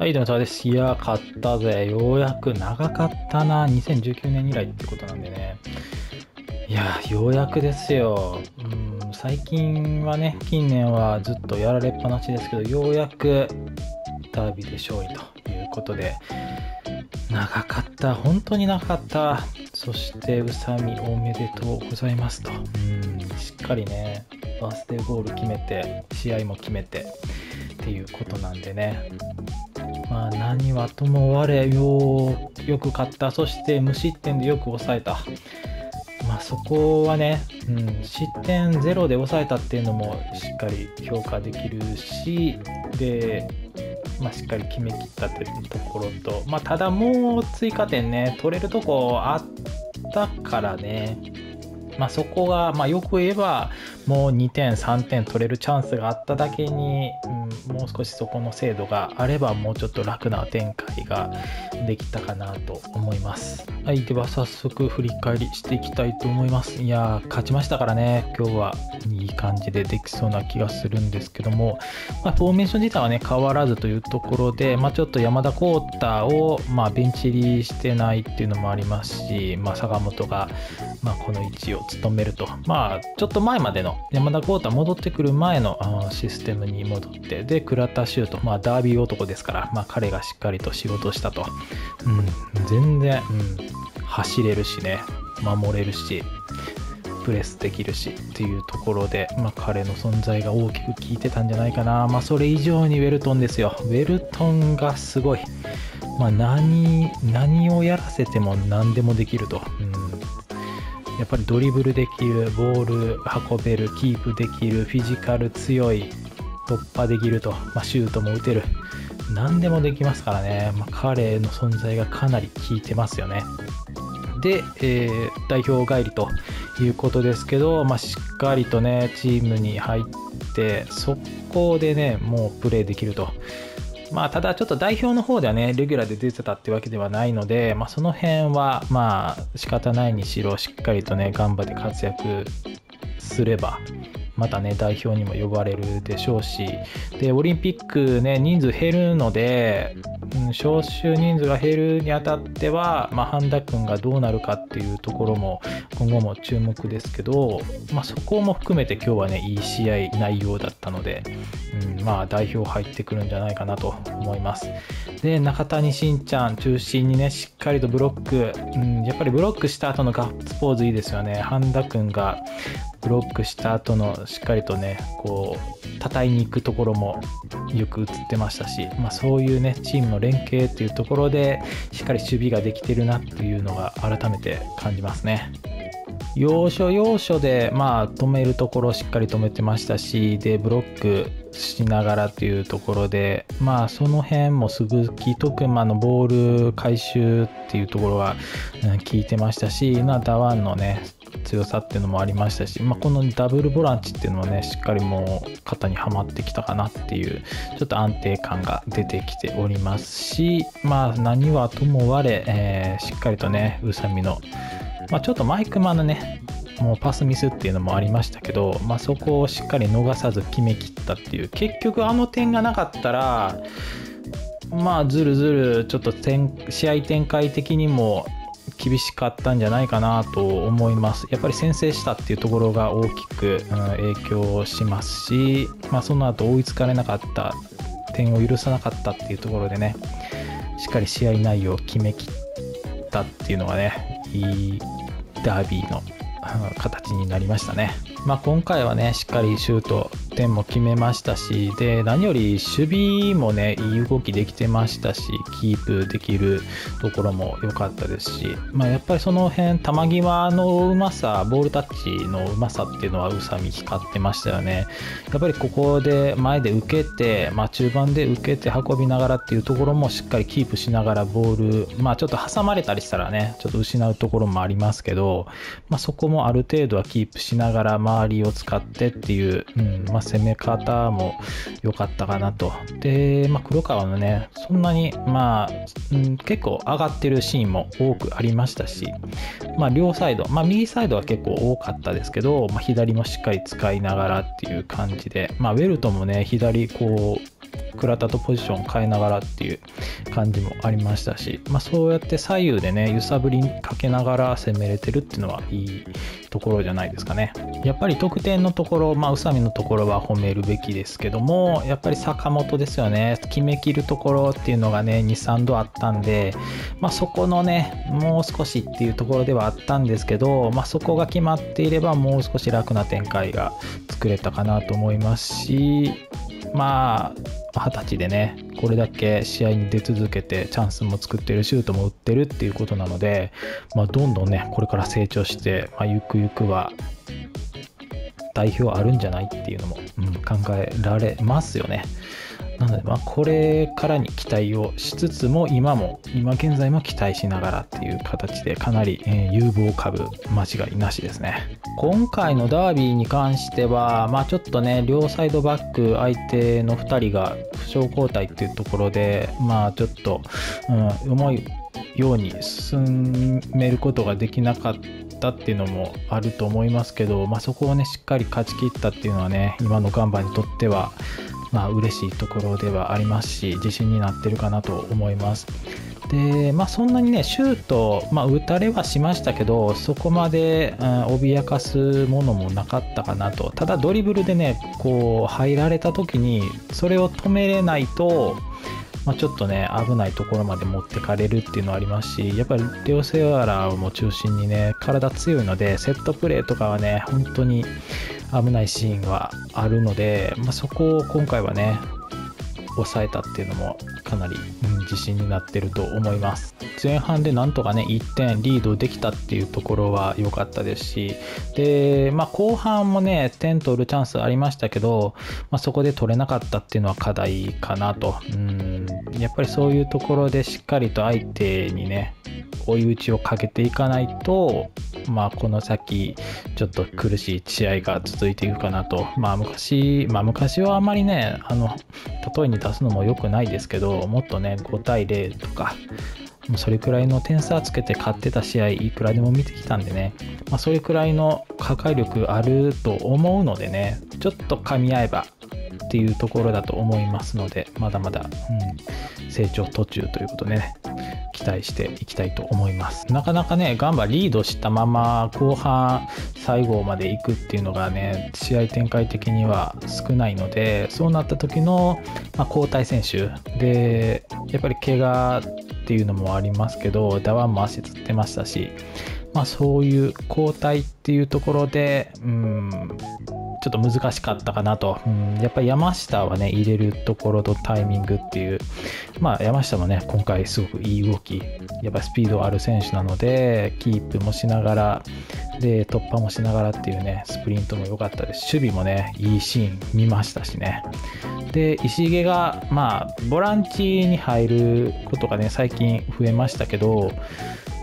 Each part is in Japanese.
はい、どうも、です。いや、買ったぜ。ようやく長かったな。2019年以来ってことなんでね。いや、ようやくですよ。うん、最近はね、近年はずっとやられっぱなしですけど、ようやくダービーで勝利ということで、長かった。本当に長かった。そして、宇佐美おめでとうございますと。うん、しっかりね、バースデーゴール決めて、試合も決めてっていうことなんでね。何はとも我よよく勝った。そして無失点でよく抑えた。まあそこはね、うん、失点ゼロで抑えたっていうのもしっかり評価できるし、で、まあ、しっかり決めきったというところと、まあ、ただもう追加点ね、取れるとこあったからね、まあ、そこが、まあ、よく言えばもう2点3点取れるチャンスがあっただけに、うん、もう少しそこの精度があればもうちょっと楽な展開ができたかなと思います。はいでは早速振り返りしていきたいと思います。いや勝ちましたからね。今日はいい感じでできそうな気がするんですけども、まあ、フォーメーション自体はね変わらずというところで、まあ、ちょっと山田浩太を、まあ、ベンチ入りしてないっていうのもありますし、まあ、坂本が、まあ、この位置を務めると。まあちょっと前までの山田浩太戻ってくる前のシステムに戻ってで倉田修斗。まあダービー男ですから、まあ、彼がしっかりと仕事したと、うん、全然、うん、走れるしね。守れるしプレスできるしっていうところで、まあ、彼の存在が大きく効いてたんじゃないかな、まあ、それ以上にウェルトンですよ。ウェルトンがすごい、まあ何、何をやらせても何でもできると、うんやっぱりドリブルできる、ボール運べる、キープできる、フィジカル強い、突破できると、まあ、シュートも打てる。何でもできますからね、まあ、彼の存在がかなり効いてますよね。で、えー、代表帰りということですけど、まあ、しっかりとね、チームに入って、速攻でね、もうプレーできると。まあ、ただちょっと代表の方ではね、レギュラーで出てたってわけではないので、まあ、その辺は、まあ、仕方ないにしろ、しっかりとね、頑張って活躍すれば、またね、代表にも呼ばれるでしょうし、で、オリンピックね、人数減るので、うん、招集人数が減るにあたっては、まあ、半田君がどうなるかっていうところも今後も注目ですけど、まあ、そこも含めて今日はねいい試合内容だったので、うん、まあ代表入ってくるんじゃないかなと思います。で中谷慎ちゃん中心にねしっかりとブロック、うん、やっぱりブロックした後のガッツポーズいいですよね。半田君がブロックした後のしっかりとねこう叩いに行くところもよく映ってましたし、まあ、そういうねチームの連携っていうところでしっかり守備ができてるなっていうのが改めて感じますね。要所要所でまあ止めるところしっかり止めてましたしでブロックしながらっていうところでまあその辺も鈴木徳馬のボール回収っていうところは、うん、聞いてましたしダワンのね強さっていうのもありましたし、まあ、このダブルボランチっていうのはねしっかりもう肩にはまってきたかなっていうちょっと安定感が出てきておりますしまあ何はとも我、えー、しっかりとね宇佐美の、まあ、ちょっとマイクマンのねもうパスミスっていうのもありましたけど、まあ、そこをしっかり逃さず決めきったっていう結局あの点がなかったらまあずるずるちょっと試合展開的にも厳しかったんじゃないかなと思います。やっぱり先制したっていうところが大きく、影響しますし、まあ、その後追いつかれなかった、点を許さなかったっていうところでね、しっかり試合内容を決めきったっていうのがね、いいダービーの形になりましたね。まあ、今回はね、しっかりシュート点も決めましたし、で、何より守備もね、いい動きできてましたし、キープできるところも良かったですし、まあ、やっぱりその辺、球際のうまさ、ボールタッチのうまさっていうのは宇佐美光ってましたよね。やっぱりここで前で受けて、まあ、中盤で受けて運びながらっていうところもしっかりキープしながらボール、まあ、ちょっと挟まれたりしたらね、ちょっと失うところもありますけど、まあ、そこもある程度はキープしながら周りを使ってっていう、うんまあ、攻め方も良かったかなと。で、まあ、黒川のね、そんなに、まあ、うん、結構上がってるシーンも多くありましたし、まあ、両サイド、まあ、右サイドは結構多かったですけど、まあ、左もしっかり使いながらっていう感じで、まあ、ウェルトもね、左、こう、倉田とポジションを変えながらっていう感じもありましたし、まあ、そうやって左右でね揺さぶりかけながら攻めれてるっていうのはいいところじゃないですかね。やっぱり得点のところまあ宇佐美のところは褒めるべきですけどもやっぱり坂本ですよね。決めきるところっていうのがね23度あったんで、まあ、そこのねもう少しっていうところではあったんですけど、まあ、そこが決まっていればもう少し楽な展開が作れたかなと思いますしまあ20歳でねこれだけ試合に出続けてチャンスも作ってるシュートも打ってるっていうことなので、まあ、どんどんねこれから成長して、まあ、ゆくゆくは代表あるんじゃないっていうのも、うん、考えられますよね。なので、まあ、これからに期待をしつつも、今も、今現在も期待しながらっていう形で、かなり、えー、有望株、間違いなしですね。今回のダービーに関しては、まあ、ちょっとね、両サイドバック、相手の2人が負傷交代っていうところで、まあ、ちょっと、うん、思いように進めることができなかったっていうのもあると思いますけど、まあ、そこをねしっかり勝ち切ったっていうのはね今のガンバにとってはまあ嬉しいところではありますし自信になってるかなと思います。でまあ、そんなにね、シュート、まあ、打たれはしましたけど、そこまで、うん、脅かすものもなかったかなと、ただドリブルでね、こう入られた時に、それを止めれないと、まあ、ちょっとね、危ないところまで持ってかれるっていうのはありますし、やっぱりレオ・セアラーも中心にね、体強いので、セットプレーとかはね、本当に危ないシーンはあるので、まあ、そこを今回はね抑えたっていうのもかなり、うん、自信になってると思います前半でなんとかね1点リードできたっていうところは良かったですしで、まあ、後半もね点取るチャンスありましたけど、まあ、そこで取れなかったっていうのは課題かなとうんやっぱりそういうところでしっかりと相手にね追い打ちをかけていかないと、まあ、この先、ちょっと苦しい試合が続いていくかなと。まあ、昔、まあ、昔はあまりね、あの、例えに出すのも良くないですけど、もっとね、5対0とか、それくらいの点差つけて勝ってた試合、いくらでも見てきたんでね、まあ、それくらいの破壊力あると思うのでね、ちょっと噛み合えばっていうところだと思いますので、まだまだ、うん、成長途中ということでね、期待していきたいと思います。なかなかね、ガンバリードしたまま後半最後まで行くっていうのがね、試合展開的には少ないので、そうなった時の、まあ、交代選手で、やっぱり怪我っていうのもありますけど、ダワンも足つってましたし、まあそういう交代っていうところで、うん、ちょっと難しかったかなと。うん、やっぱり山下はね、入れるところとタイミングっていう、まあ山下もね、今回すごくいい動き、やっぱスピードある選手なので、キープもしながら、で、突破もしながらっていうね、スプリントも良かったです。守備もね、いいシーン見ましたしね。で、石毛が、まあ、ボランチに入ることがね、最近増えましたけど、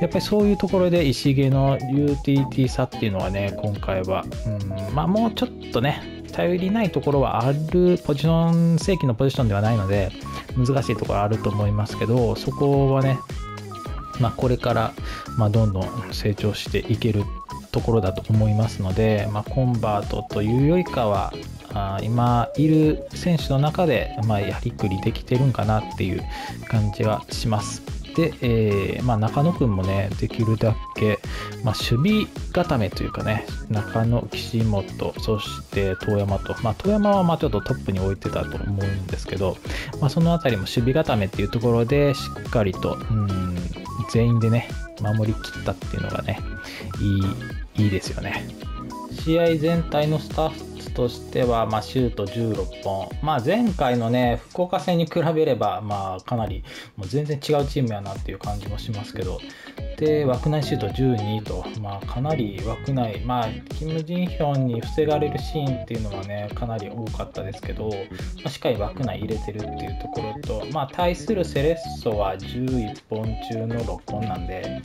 やっぱりそういうところで石毛のユーティリティさっていうのはね、今回は、うん、まあもうちょっとね、頼りないところはあるポジション、正規のポジションではないので、難しいところあると思いますけど、そこはね、まあこれから、まあ、どんどん成長していけるところだと思いますので、まあ、コンバートというよりかは、あ今いる選手の中で、まあ、やりくりできてるんかなっていう感じはします。で、えー、まあ、中野くんもね、できるだけ、まあ、守備固めというかね、中野、岸本、そして遠山と、まあ、遠山はまちょっとトップに置いてたと思うんですけど、まあ、そのあたりも守備固めっていうところで、しっかりと、うん、全員でね、守りきったっていうのがね、いい、いいですよね。試合全体のスタッフとしては、まあ、シュート16本。まあ、前回のね、福岡戦に比べれば、まあ、かなり、もう全然違うチームやなっていう感じもしますけど、で、枠内シュート12と、まあ、かなり枠内、まあ、キム・ジンヒョンに防がれるシーンっていうのはね、かなり多かったですけど、まあ、しっかり枠内入れてるっていうところと、まあ、対するセレッソは11本中の6本なんで、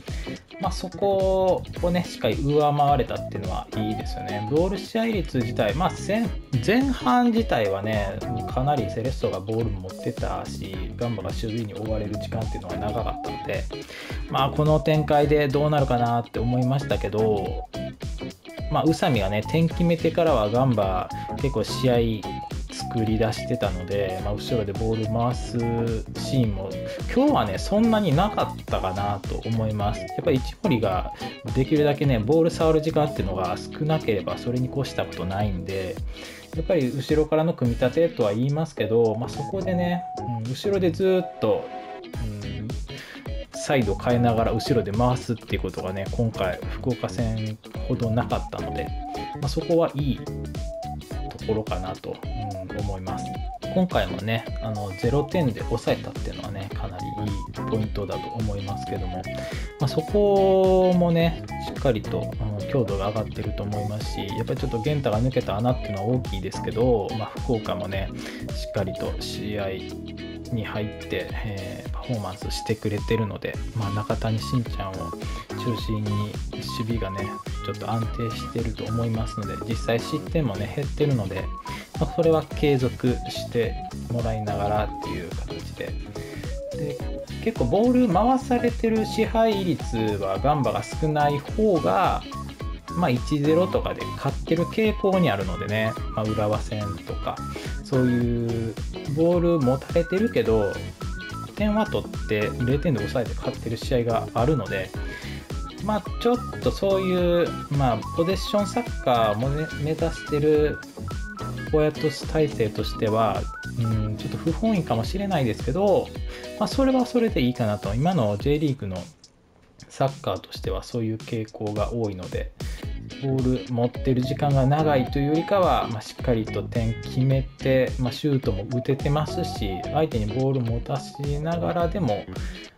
まあ、そこをね、しっかり上回れたっていうのはいいですよね。ボール支配率自体、まあ、前半自体はね、かなりセレッソがボール持ってたし、ガンバが守備に追われる時間っていうのが長かったので、まあ、この展開でどうなるかなって思いましたけど、まあ、宇佐美がね、点決めてからはガンバ結構試合作り出してたので、まあ、後ろでボール回すシーンも今日はねそんなになかったかなと思います。やっぱり一森ができるだけねボール触る時間っていうのが少なければそれに越したことないんでやっぱり後ろからの組み立てとは言いますけど、まあ、そこでね、うん、後ろでずっと、サイド変えながら後ろで回すっていうことがね今回福岡戦ほどなかったので、まあ、そこはいいところかなと、思います。今回もねあの0点で抑えたっていうのはねかなりいいポイントだと思いますけども、まあ、そこもねしっかりとあの強度が上がってると思いますしやっぱりちょっと源太が抜けた穴っていうのは大きいですけど、まあ、福岡もねしっかりと試合に入って、えー、パフォーマンスしてくれてるので、まあ、中谷慎ちゃんを中心に守備がねちょっと安定してると思いますので実際失点もね減ってるので、まあ、それは継続してもらいながらっていう形で。で結構ボール回されてる支配率はガンバが少ない方がまあ、1-0とかで勝ってる傾向にあるのでね、まあ、浦和戦とかそういうボール持たれてるけど点は取って0点で抑えて勝ってる試合があるのでまあちょっとそういう、まあ、ポゼッションサッカーも、ね、目指してる親と体制としては、うん、ちょっと不本意かもしれないですけど、まあ、それはそれでいいかなと。今の J リーグのサッカーとしてはそういう傾向が多いのでボール持ってる時間が長いというよりかは、まあ、しっかりと点決めて、まあ、シュートも打ててますし相手にボール持たせながらでも、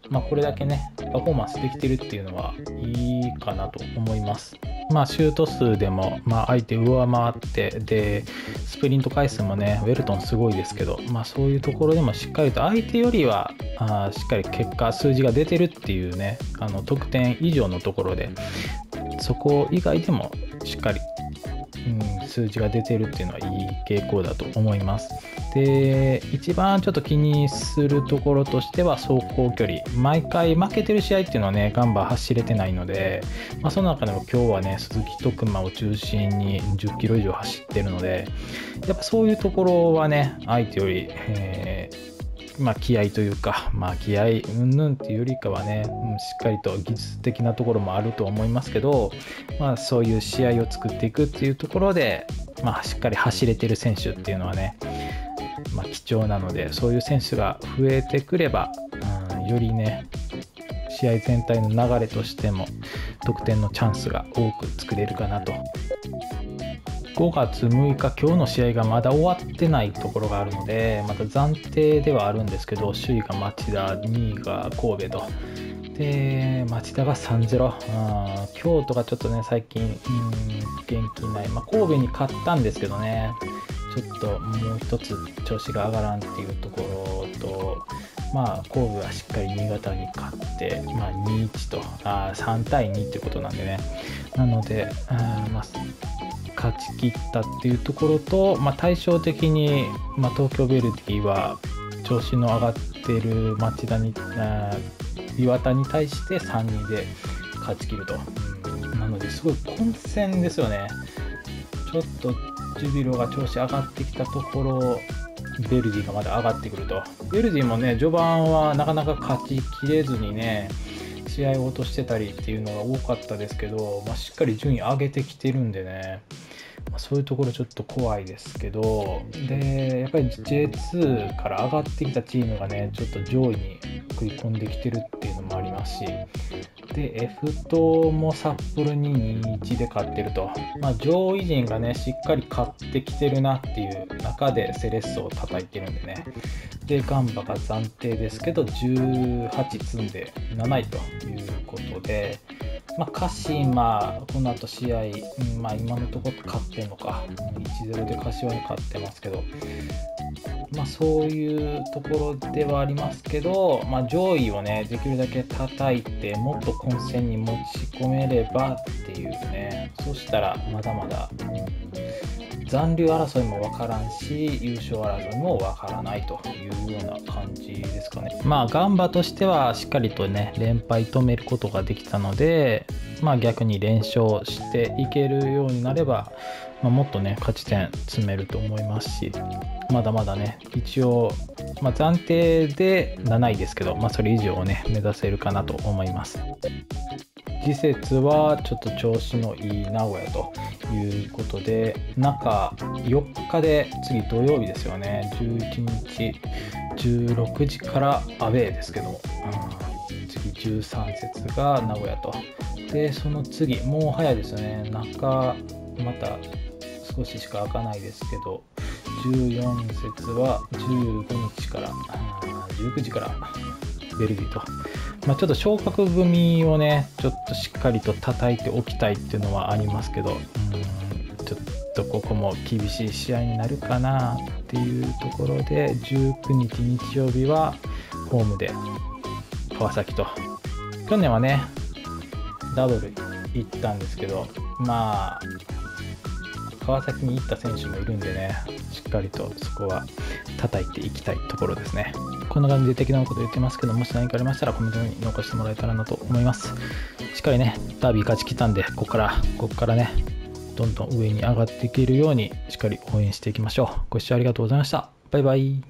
まあ、これだけねパフォーマンスできてるっていうのはいいかなと思います。まあ、シュート数でも、まあ、相手上回ってでスプリント回数もねウェルトンすごいですけど、まあ、そういうところでもしっかりと相手よりはあしっかり結果数字が出てるっていうねあの得点以上のところでそこ以外でもしっかり、うん、数字が出てるっていうのはいい傾向だと思います。で、一番ちょっと気にするところとしては走行距離。毎回負けてる試合っていうのはね、ガンバ走れてないので、まあ、その中でも今日はね、鈴木徳馬を中心に10キロ以上走ってるので、やっぱそういうところはね、相手より、えーまあ、気合というか、まあ、気合うんぬんっていうよりかはね、うん、しっかりと技術的なところもあると思いますけど、まあ、そういう試合を作っていくっていうところで、まあ、しっかり走れてる選手っていうのはね、まあ、貴重なのでそういう選手が増えてくれば、うん、よりね試合全体の流れとしても得点のチャンスが多く作れるかなと5月6日、今日の試合がまだ終わってないところがあるので、また暫定ではあるんですけど、首位が町田、2位が神戸と。で、町田が3-0。京都がちょっとね、最近、うん、元気ない。まあ、神戸に勝ったんですけどね、ちょっともう一つ調子が上がらんっていうところと、まあ、神戸はしっかり新潟に勝って、まあ、2-1とあ、3対2っていうことなんでね。なので、あまあ勝ち切ったっていうところと、まあ、対照的に、まあ、東京ヴェルディは調子の上がってる町田に岩田に対して3人で勝ち切ると、なのですごい混戦ですよね。ちょっとジュビロが調子上がってきたところベルディがまだ上がってくると。ベルディもね序盤はなかなか勝ちきれずにね試合を落としてたりっていうのが多かったですけど、まあ、しっかり順位上げてきてるんでね。まあ、そういうところちょっと怖いですけどでやっぱり J2 から上がってきたチームがねちょっと上位に食い込んできてるっていうのもありますしで F 党も札幌に2-1で勝ってると、まあ、上位陣がねしっかり勝ってきてるなっていう中でセレッソを叩いてるんでね。でガンバが暫定ですけど18積んで7位ということでまあ、鹿島、この後試合、うんまあ、今のところ勝ってんのか、1-0で柏に勝ってますけど、まあ、そういうところではありますけど、まあ、上位をね、できるだけ叩いて、もっと混戦に持ち込めればっていうね、そしたらまだまだ、うん残留争いも分からんし優勝争いも分からないというような感じですかねまあガンバとしてはしっかりとね連敗止めることができたのでまあ逆に連勝していけるようになればまあ、もっとね、勝ち点詰めると思いますし、まだまだね、一応、まあ、暫定で7位ですけど、まあ、それ以上をね、目指せるかなと思います。次節はちょっと調子のいい名古屋ということで、中4日で次土曜日ですよね、11日16時からアウェーですけども、うん、次13節が名古屋と。で、その次、もう早いですよね、中、また少ししか開かないですけど、14節は15日から、19時からベルギーと。まあ、ちょっと昇格組をね、ちょっとしっかりと叩いておきたいっていうのはありますけど、ちょっとここも厳しい試合になるかなっていうところで、19日日曜日はホームで川崎と。去年はね、ダブル行ったんですけど、まあ、川崎に行った選手もいるんでね、しっかりとそこは叩いていきたいところですね。こんな感じで適当なこと言ってますけど、もし何かありましたらコメントに残してもらえたらなと思います。しっかりね、ダービー勝ちきったんで、ここから、ここからね、どんどん上に上がっていけるように、しっかり応援していきましょう。ご視聴ありがとうございました。バイバイ。